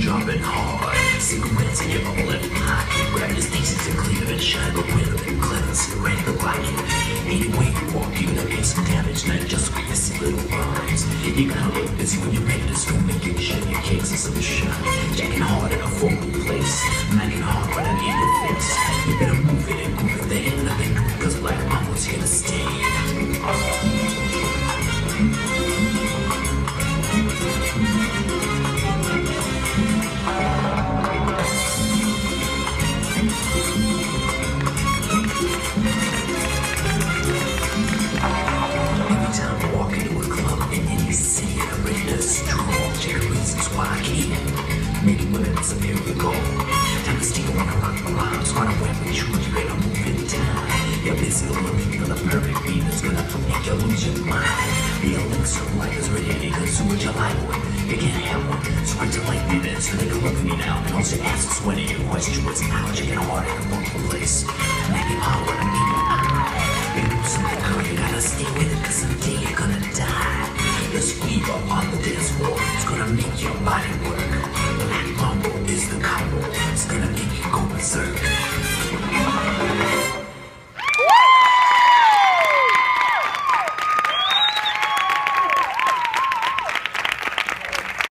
Dropping hard, cigarettes in your bullet. You make some damage. Not just your little rhymes. You gotta look busy when storm and get shit your kicks and some shine. Jacking hard in a foreign place. Macking hard right in your I'm to stroll. Check reasons why can't. Many women, so here we go. Time to steal when I rock my rhymes. Run away with you, you better move in time. You're busy looking for the perfect beat that's gonna make you lose your mind. The elixir life is ready to consume you like one. You can't have one, so I like me then. So take a look at me now. And also ask us when your question was how you get hard in a bunker place. Make your body work. That mambo is the combo. It's gonna make you go berserk.